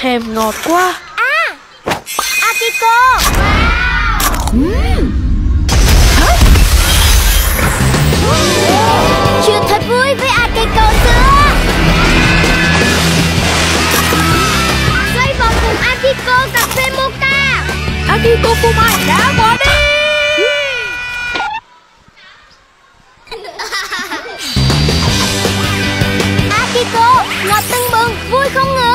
Hèm ngọt quá. À Akiko wow. mm. Chuyện thật vui với Akiko xưa Xoay vòng cùng Akiko gặp Femuka Akiko Fumai đã bỏ đi. Akiko, ngọt tưng bừng, vui không ngờ?